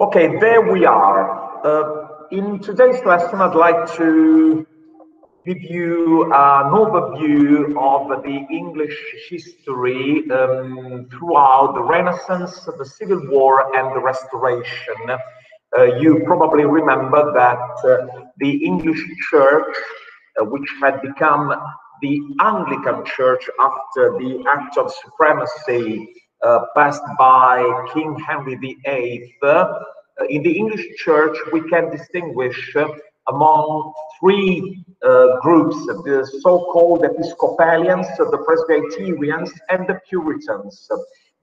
Okay, there we are. Uh, in today's lesson, I'd like to give you an overview of the English history um, throughout the Renaissance, the Civil War, and the Restoration. Uh, you probably remember that uh, the English Church, uh, which had become the Anglican Church after the Act of Supremacy passed by King Henry VIII, uh, in the English Church we can distinguish uh, among three uh, groups, the so-called Episcopalians, the Presbyterians, and the Puritans.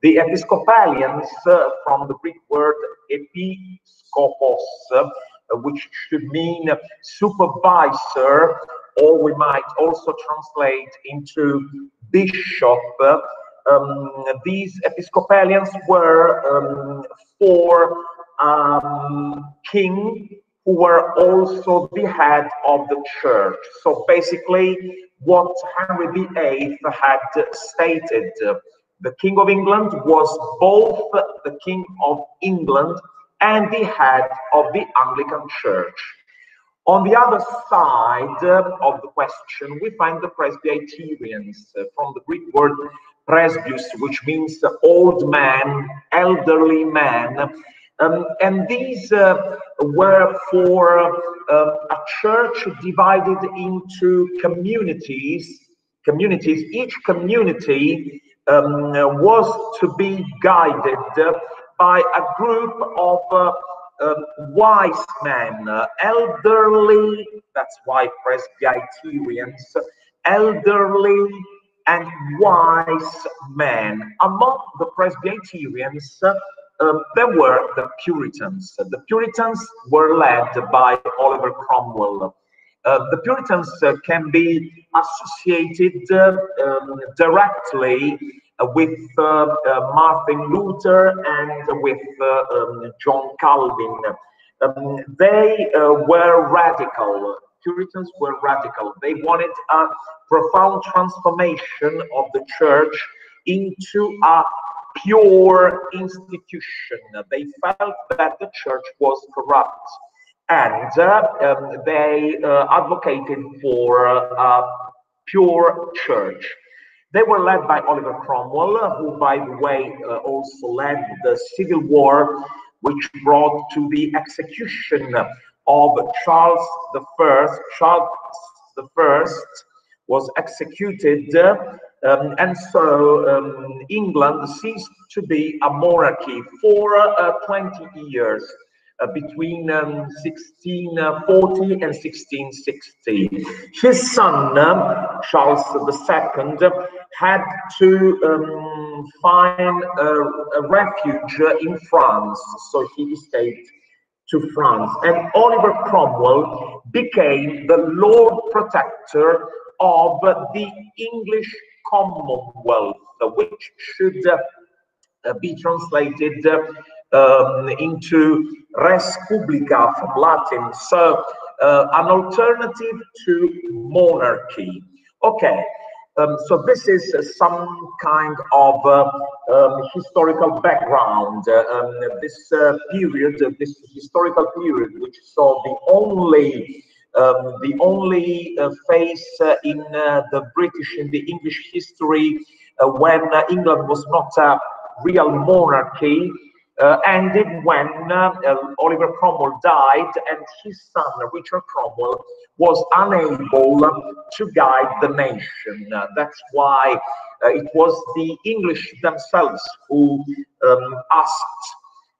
The Episcopalians, uh, from the Greek word episkopos, uh, which should mean supervisor, or we might also translate into bishop. Um, these Episcopalians were um, four um, king who were also the head of the church. So basically, what Henry VIII had stated, the King of England was both the King of England and the head of the Anglican Church. On the other side of the question, we find the Presbyterians from the Greek word presbyus, which means old man, elderly man, um, and these uh, were for uh, a church divided into communities. Communities. Each community um, was to be guided by a group of uh, um, wise men, elderly. That's why Presbyterians, elderly and wise men. Among the Presbyterians um, there were the Puritans. The Puritans were led by Oliver Cromwell. Uh, the Puritans uh, can be associated uh, um, directly uh, with uh, uh, Martin Luther and with um, John Calvin. Um, they were radical. Puritans were radical. They wanted a profound transformation of the church into a pure institution. They felt that the church was corrupt and uh, um, they uh, advocated for a pure church. They were led by Oliver Cromwell, who, by the way, uh, also led the Civil War, which brought to the execution of Charles I. Charles I was executed um, and so um, England ceased to be a monarchy for uh, 20 years. Uh, between um, 1640 and 1660. His son, um, Charles II, had to um, find a, a, refuge in France, so he escaped to France. And Oliver Cromwell became the Lord Protector of the English Commonwealth, which should uh, be translated um, into res publica from Latin, so uh, an alternative to monarchy. Okay, um, so this is uh, some kind of uh, um, historical background. Uh, um, this uh, period, this historical period, which saw the only um, the only uh, phase uh, in uh, the British, in the English history, when England was not a real monarchy, uh, ended when uh, Oliver Cromwell died and his son, Richard Cromwell, was unable to guide the nation. Uh, that's why it was the English themselves who um, asked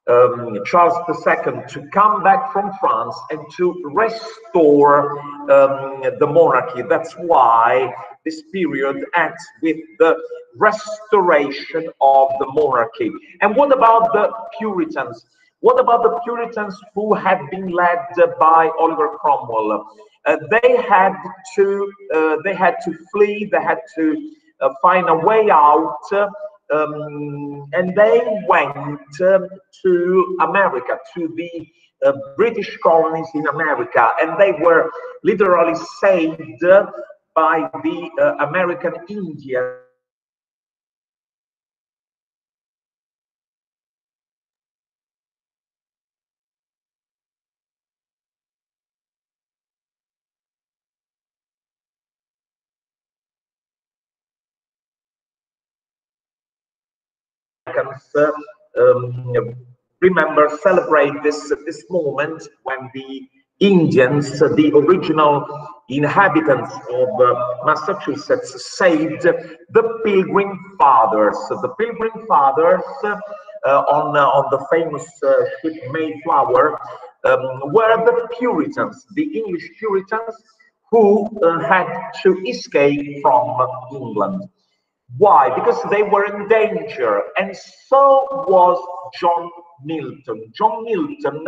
um, Charles II to come back from France and to restore um, the monarchy. That's why this period ends with the restoration of the monarchy. And what about the Puritans? What about the Puritans who had been led by Oliver Cromwell? Uh, they had to uh, they had to flee. They had to uh, find a way out um, and they went um, to America, to the uh, British colonies in America, and they were literally saved by the uh, American Indians. Americans um, remember, celebrate this, this moment when the Indians, the original inhabitants of uh, Massachusetts, saved the Pilgrim Fathers. The Pilgrim Fathers uh, on, uh, on the famous uh, ship Mayflower um, were the Puritans, the English Puritans who uh, had to escape from England. Why? Because they were in danger, and so was John Milton. John Milton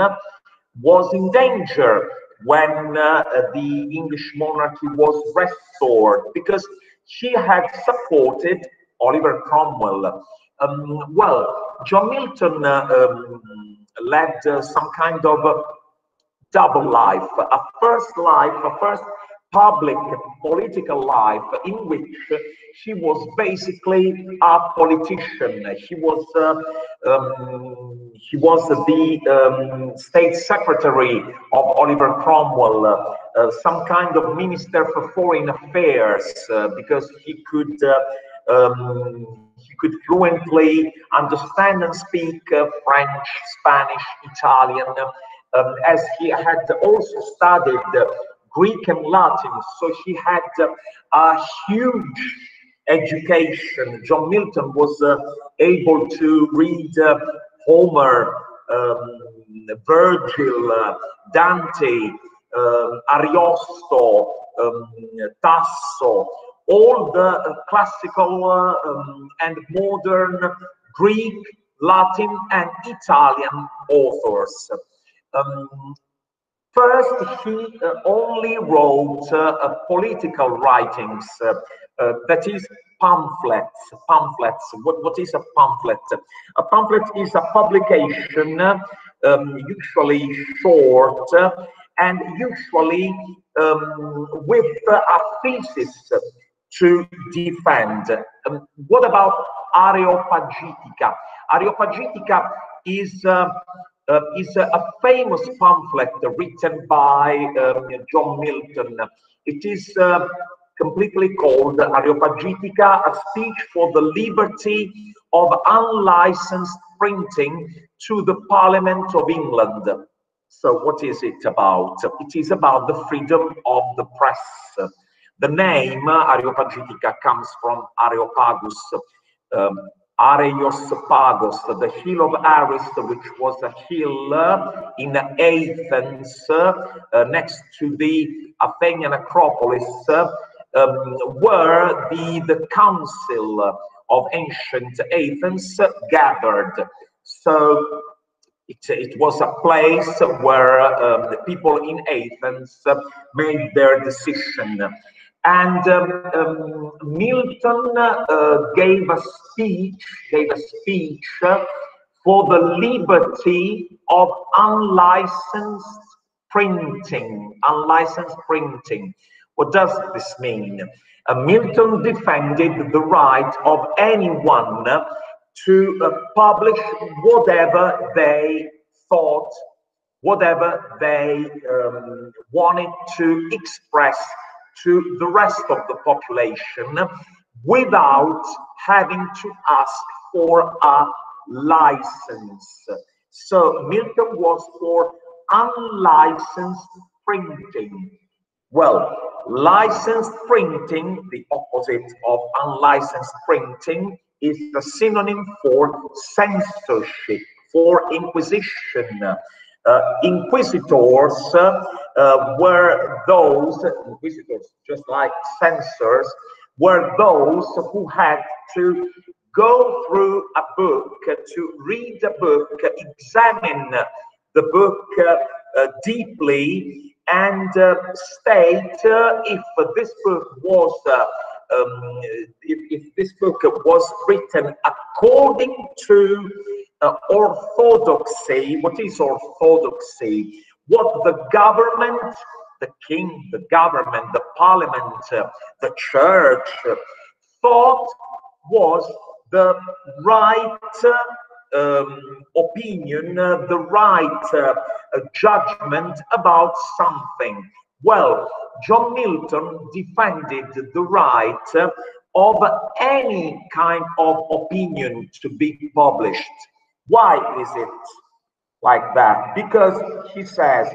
was in danger when uh, the English monarchy was restored because he had supported Oliver Cromwell. Um, well, John Milton uh, um, led uh, some kind of double life, a first life, a first public political life in which she was basically a politician. She was uh, um, she was the um, state secretary of Oliver Cromwell, uh, uh, some kind of minister for foreign affairs, uh, because he could. Uh, um, he could fluently understand and speak uh, French, Spanish, Italian, um, as he had also studied Greek and Latin. So he had uh, a huge education. John Milton was uh, able to read uh, Homer, um, Virgil, uh, Dante, um, Ariosto, um, Tasso, all the classical uh, um, and modern Greek, Latin, and Italian authors. First, he uh, only wrote uh, political writings, uh, uh, that is pamphlets. Pamphlets. What, what is a pamphlet? A pamphlet is a publication, um, usually short, and usually um, with a thesis to defend. Um, what about Areopagitica? Areopagitica is uh, uh, is a, a, famous pamphlet written by um, John Milton. It is uh, completely called Areopagitica, a speech for the liberty of unlicensed printing to the Parliament of England. So what is it about? It is about the freedom of the press. The name Areopagitica comes from Areopagus, um, Areios the hill of Ares, which was a hill uh, in Athens uh, next to the Athenian Acropolis, uh, um, where the, the council of ancient Athens gathered. So it, it was a place where um, the people in Athens made their decision. And um, um, Milton uh, gave a speech, gave a speech for the liberty of unlicensed printing, unlicensed printing. What does this mean? Uh, Milton defended the right of anyone to uh, publish whatever they thought, whatever they um, wanted to express to the rest of the population without having to ask for a license. So Milton was for unlicensed printing. Well, licensed printing, the opposite of unlicensed printing, is the synonym for censorship, for inquisition. Uh, inquisitors uh, were those, inquisitors, just like censors, were those who had to go through a book, to read a book, examine the book uh, deeply, and uh, state uh, if this book was uh, um, if, if, this book was written according to uh, orthodoxy. What is orthodoxy? What the government, the king, the government, the parliament, uh, the church uh, thought was the right um, opinion, the right uh, judgment about something. Well, John Milton defended the right of any kind of opinion to be published. Why is it like that? Because he says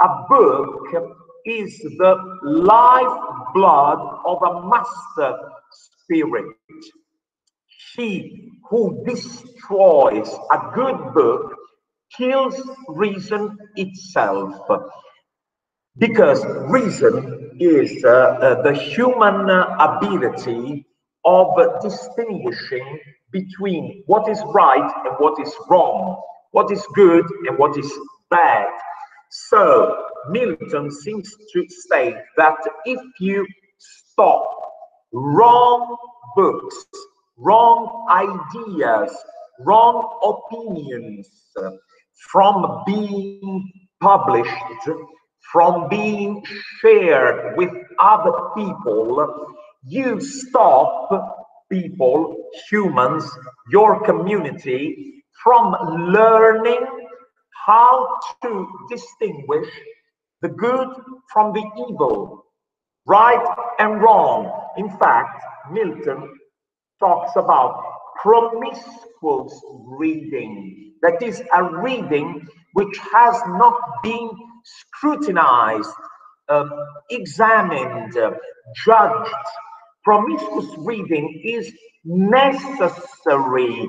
a book is the lifeblood of a master spirit. He who destroys a good book kills reason itself because reason is uh, uh, the human ability of distinguishing between what is right and what is wrong, what is good and what is bad. So Milton seems to state that if you stop wrong books, wrong ideas, wrong opinions from being published, from being shared with other people, you stop people, humans, your community from learning how to distinguish the good from the evil, right and wrong. In fact, Milton talks about promiscuous reading. That is a reading which has not been scrutinized, uh, examined, uh, judged. Promiscuous reading is necessary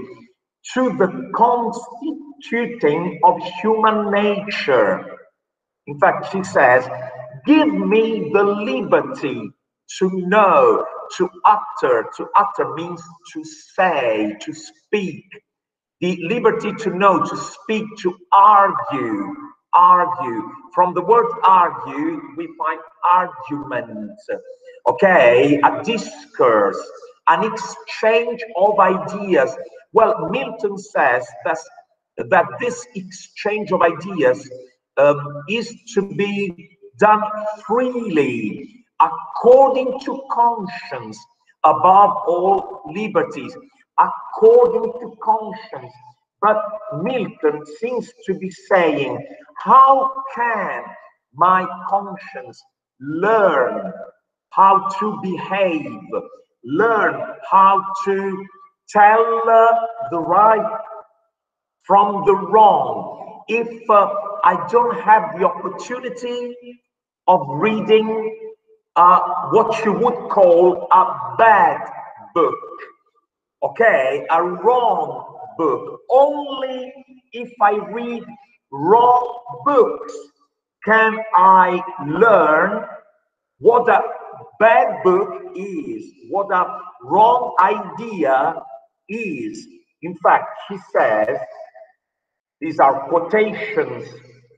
to the constituting of human nature. In fact, she says, Give me the liberty to know, to utter. To utter means to say, to speak. The liberty to know, to speak, to argue, argue. From the word argue, we find argument, okay? A discourse, an exchange of ideas. Well, Milton says that, that this exchange of ideas um, is to be done freely, according to conscience, above all liberties, according to conscience. But Milton seems to be saying, how can my conscience learn how to behave, learn how to tell the right from the wrong if uh, I don't have the opportunity of reading uh, what you would call a bad book, okay, a wrong book. Only if I read wrong books can I learn what a bad book is, what a wrong idea is. In fact, he says, these are quotations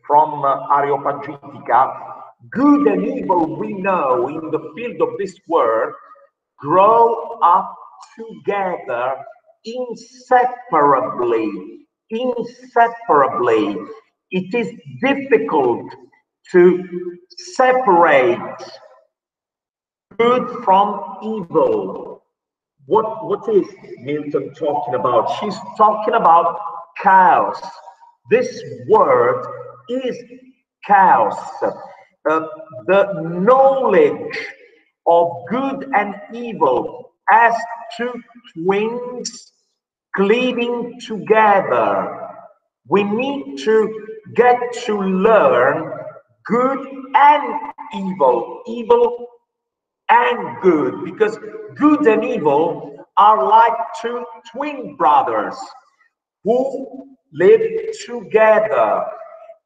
from uh, Areopagitica. Good and evil, we know, in the field of this word, grow up together inseparably. Inseparably. It is difficult to separate good from evil. What, what is Milton talking about? She's talking about chaos. This word is chaos. Uh, the knowledge of good and evil as two twins cleaving together. We need to get to learn good and evil, evil and good, because good and evil are like two twin brothers who live together.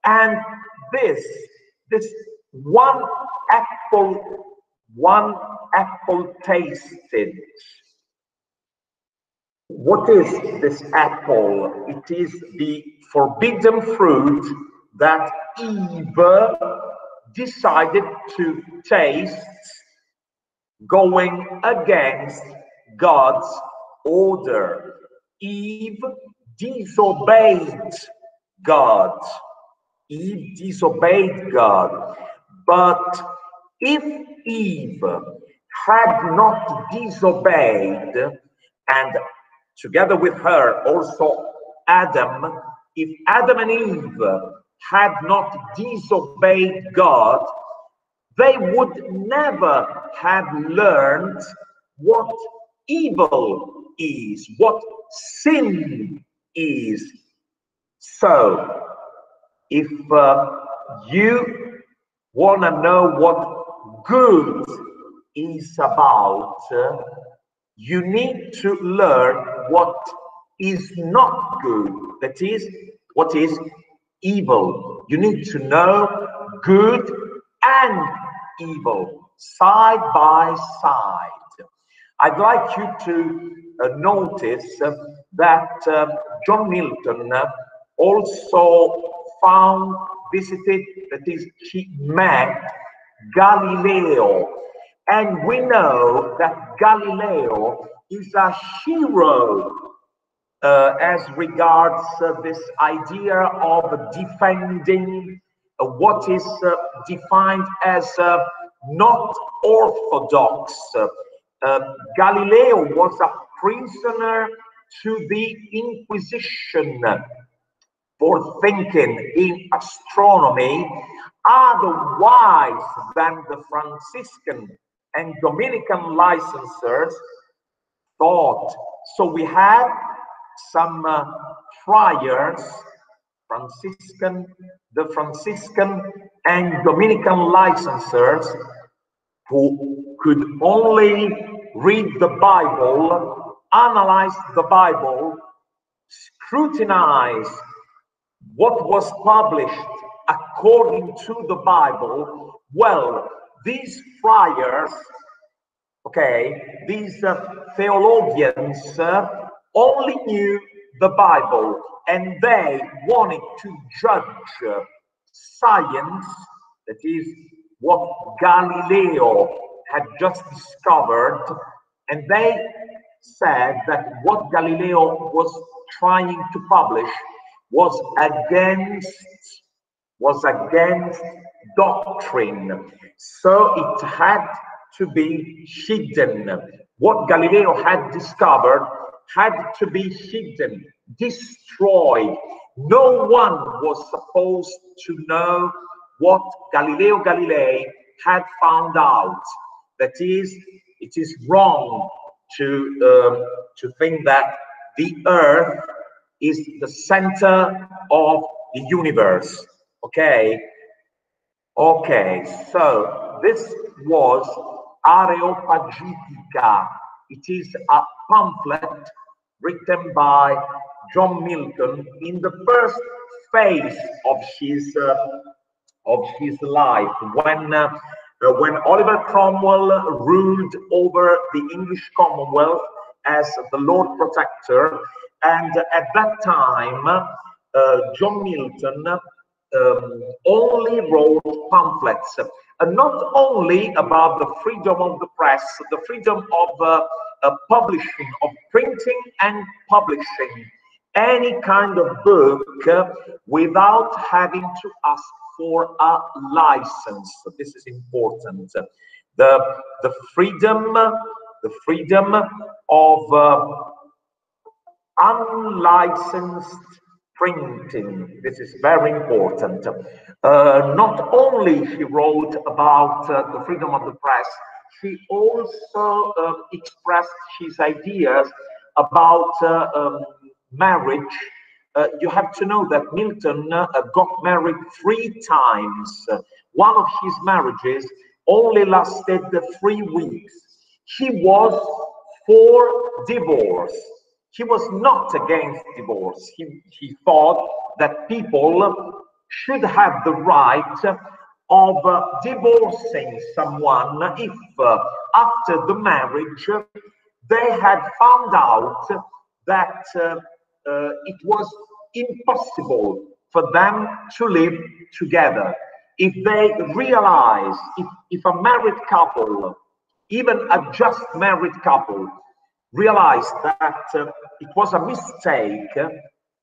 And this, this one apple, one apple tasted. What is this apple? It is the forbidden fruit that Eve decided to taste going against God's order. Eve disobeyed God. Eve disobeyed God. But if Eve had not disobeyed, and together with her also Adam, if Adam and Eve had not disobeyed God, they would never have learned what evil is, what sin is. So, if uh, you want to know what good is about, uh, you need to learn what is not good, that is, what is evil. You need to know good and evil side by side. I'd like you to uh, notice uh, that uh, John Milton uh, also found, visited, that is, he met Galileo. And we know that Galileo is a hero uh, as regards uh, this idea of defending what is uh, defined as uh, not orthodox. Uh, Galileo was a prisoner to the Inquisition for thinking in astronomy otherwise than the Franciscan and Dominican licensers thought. So we have some uh, friars, Franciscan, the Franciscan and Dominican licensers who could only read the Bible, analyze the Bible, scrutinize what was published according to the Bible, well, these friars, okay, these uh, theologians uh, only knew the Bible and they wanted to judge uh, science, that is what Galileo had just discovered, and they said that what Galileo was trying to publish was against was against doctrine. So it had to be hidden. What Galileo had discovered had to be hidden, destroyed. No one was supposed to know what Galileo Galilei had found out. That is, it is wrong to um, to think that the Earth is the center of the universe. Okay. Okay. So this was Areopagitica. It is a pamphlet written by John Milton in the first phase of his uh, of his life when uh, when Oliver Cromwell ruled over the English Commonwealth as the Lord Protector, and at that time, uh, John Milton um, only wrote pamphlets, not only about the freedom of the press, the freedom of uh, uh, publishing, of printing and publishing any kind of book uh, without having to ask for a license. This is important. The, the freedom, the freedom of uh, unlicensed printing. This is very important. Uh, not only he wrote about uh, the freedom of the press, he also uh, expressed his ideas about uh, um, marriage. Uh, you have to know that Milton uh, got married three times. one of his marriages only lasted three weeks. He was for divorce. He was not against divorce. He, he thought that people should have the right of divorcing someone if uh, after the marriage they had found out that uh, uh, it was impossible for them to live together. If they realize, if, if a married couple, even a just married couple, realized that uh, it was a mistake,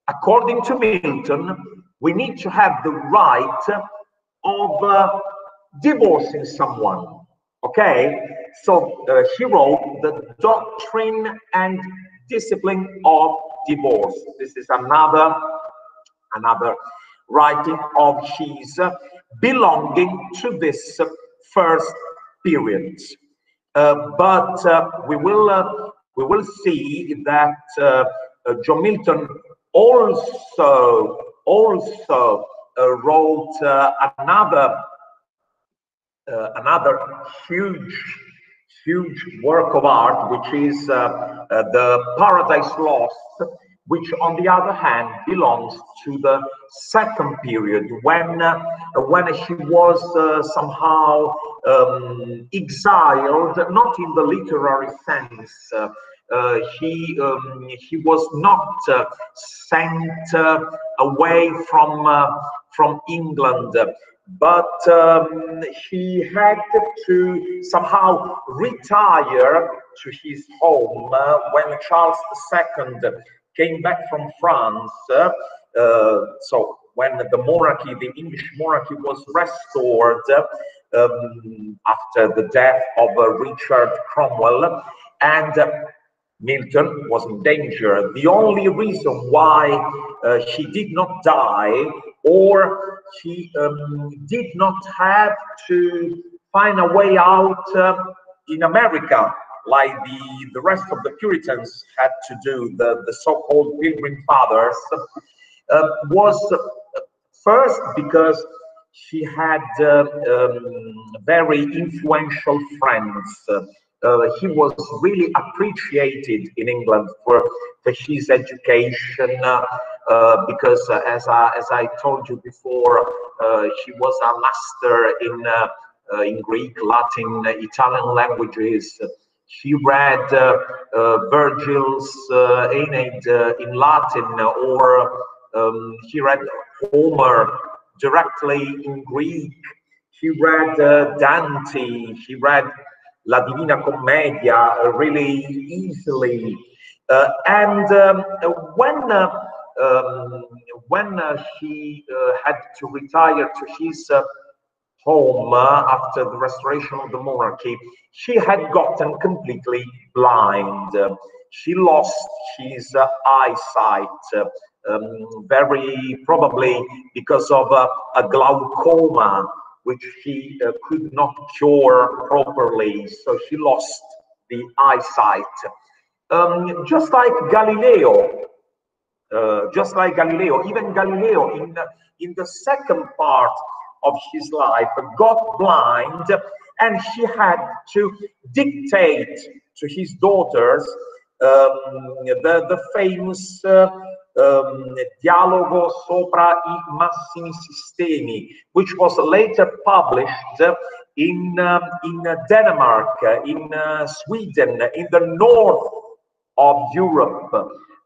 according to Milton, we need to have the right of uh, divorcing someone. Okay, so uh, he wrote the doctrine and discipline of divorce. This is another another writing of his uh, belonging to this first period. but we will we will see that John Milton also also wrote another another huge huge work of art, which is uh, uh, the Paradise Lost, which on the other hand belongs to the second period when uh, when he was uh, somehow um, exiled not in the literary sense uh, uh, he um, he was not uh, sent away from from England but um, he had to somehow retire to his home uh, when Charles II came back from France. Uh, so when the monarchy, the English monarchy was restored um, after the death of uh, Richard Cromwell, and Milton was in danger. The only reason why uh, he did not die or she um, did not have to find a way out uh, in America like the, the rest of the Puritans had to do, the, the so-called Pilgrim Fathers, uh, was first because she had uh, um, very influential friends. Uh, he was really appreciated in England for, for his education, uh, uh, because uh, as I as I told you before, uh, he was a master in in Greek, Latin, Italian languages. He read Virgil's Aeneid in Latin, or um, he read Homer directly in Greek. He read Dante, he read La Divina Commedia really easily. Uh, and um, when uh, um, when uh, he had to retire to his home after the restoration of the monarchy, she had gotten completely blind. she lost his eyesight. Um, very probably because of uh, a glaucoma, which she uh, could not cure properly. So she lost the eyesight. Um, just like Galileo, uh, just like Galileo, even Galileo in the, in the second part of his life got blind and he had to dictate to his daughters um, the, the famous uh, um, Dialogo sopra i massimi sistemi, which was later published in, um, in Denmark, in uh, Sweden, in the north of Europe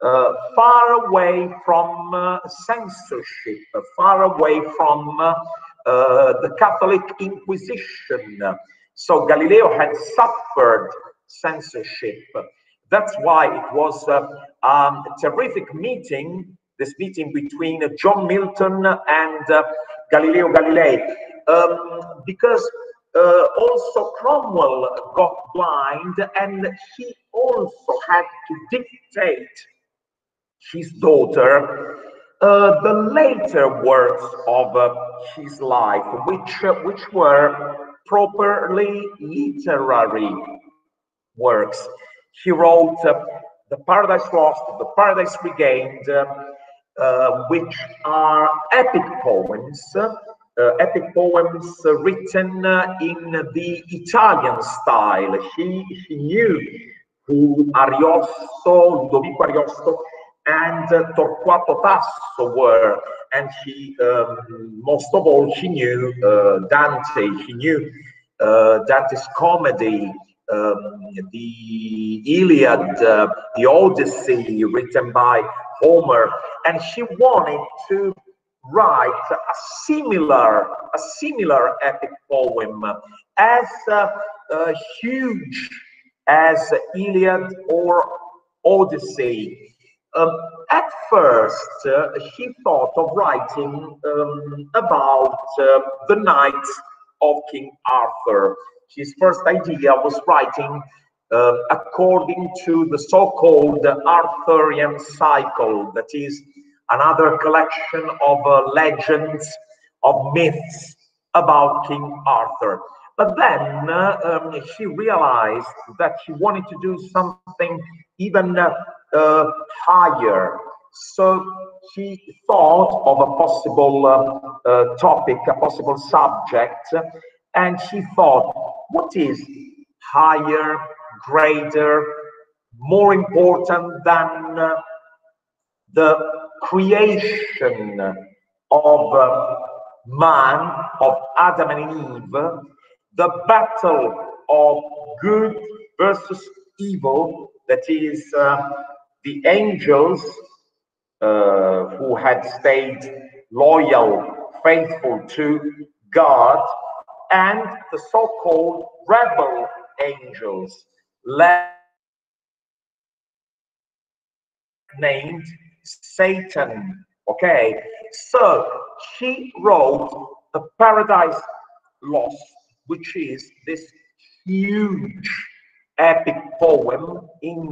uh, far away from uh, censorship, far away from uh, the Catholic Inquisition. So Galileo had suffered censorship. That's why it was um, a terrific meeting, this meeting between John Milton and uh, Galileo Galilei, um, because uh, also Cromwell got blind and he also had to dictate his daughter, uh, the later works of uh, his life, which uh, which were properly literary works. He wrote uh, The Paradise Lost, The Paradise Regained, uh, uh, which are epic poems, epic poems written in the Italian style. He, he knew who Ariosto, Ludovico Ariosto, and uh, Torquato Tasso were, and he, um, most of all, he knew uh, Dante, he knew uh, Dante's comedy, um, the Iliad, uh, the Odyssey written by Homer, and she wanted to write a similar, a similar epic poem as uh, uh, huge as Iliad or Odyssey. Um, at first, uh, he thought of writing um, about uh, the knights of King Arthur. His first idea was writing uh, according to the so-called Arthurian cycle, that is another collection of uh, legends, of myths about King Arthur. But then uh, um, she realized that he wanted to do something even uh, higher. So he thought of a possible uh, uh, topic, a possible subject, and she thought, what is higher, greater, more important than uh, the creation of uh, man, of Adam and Eve, the battle of good versus evil, that is, uh, the angels uh, who had stayed loyal, faithful to God, and the so called rebel angels, named Satan. Okay, so she wrote the Paradise Lost, which is this huge epic poem in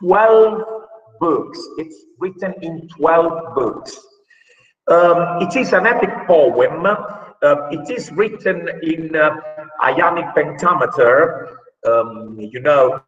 12 books. It's written in 12 books. Um, it is an epic poem. Uh, it is written in uh, iambic pentameter. Um, you know,